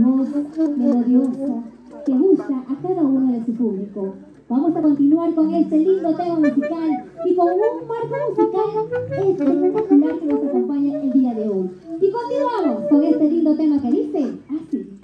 voz melodiosa que gusta a cada uno de su público. Vamos a continuar con este lindo tema musical y con un marco musical espectacular que nos acompaña el día de hoy. Y continuamos con este lindo tema que dice así.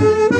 Thank you.